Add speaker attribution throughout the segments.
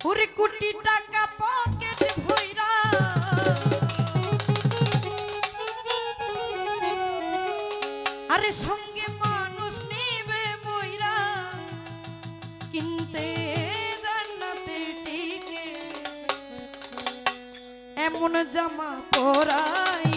Speaker 1: ওরে কোটি টাকা পকেট ভৈরা আরে সঙ্গে মানুষ কিনতে এমন জামা পরাই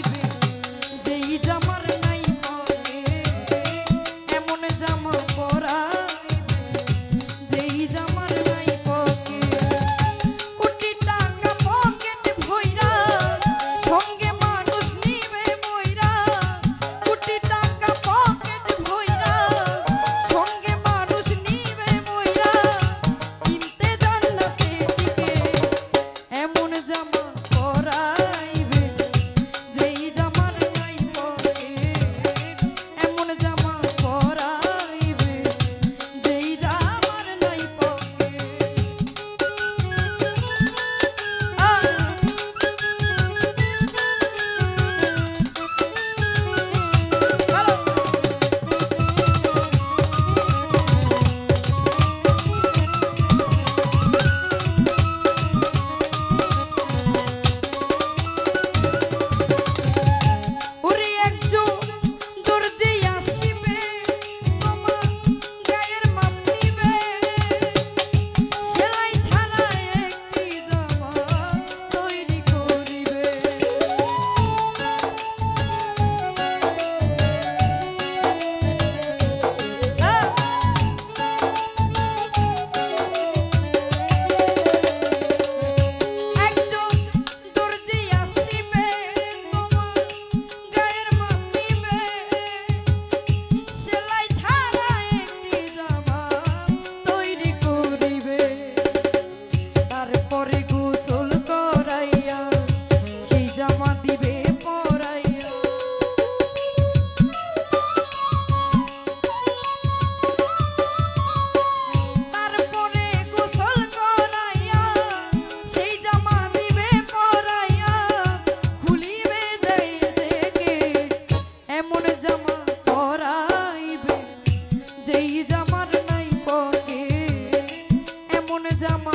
Speaker 1: জামা